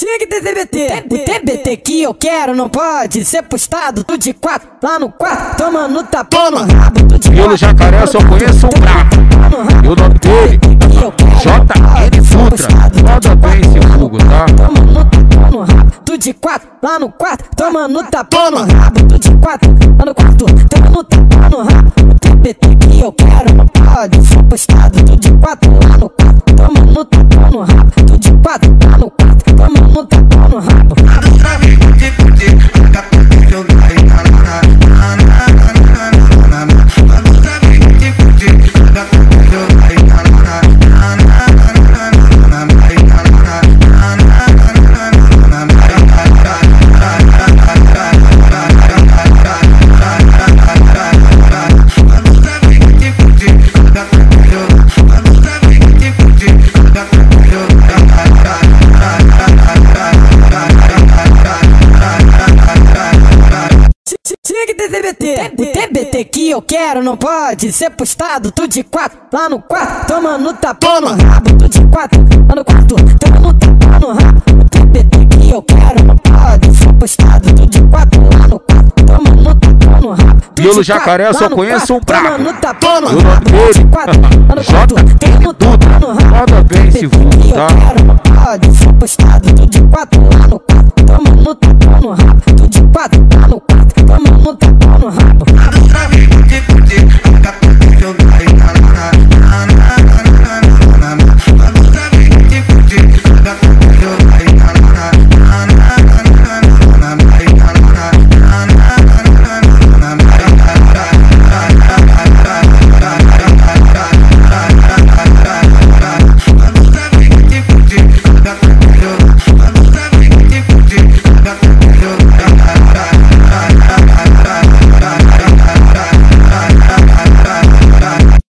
Tinha que ter TBT. O TBT que eu quero não pode ser postado. Tu de quatro, lá no quarto, tomando tapão no rabo. Tu de Pelo quatro, jacaré eu só conheço um brabo. E o nome dele, JN Futra. Manda bem esse fogo, tá? Tapão no rabo. Tu de quatro, lá no quarto, tomando tapão no rabo. Tu de quatro, lá no quarto, tomando tapão no rabo. O TBT que eu quero não pode ser postado. Tu de quatro, lá no quarto, tomando tapão no rabo. Tomando tapão no rabo. Ter TBT. O TBT que eu quero não pode ser postado. Tu de quatro, lá no quarto, tomando tapão no rabo. Tu de quatro, lá no quarto, tomando tapão no rabo. O TBT que eu quero não pode ser postado. Tu de quatro, lá no quarto, tomando tapão no rabo. Pelo jacaré eu só no conheço um brabo. tapão no E o nome rabo. Tu de quatro, lá no quarto, tomando tapão no rabo. Manda bem quero não pode ser postado. Tu de quatro, lá no quarto, tomando tapão no rabo. Tu de quatro, lá no quarto, tomando tapão no rabo.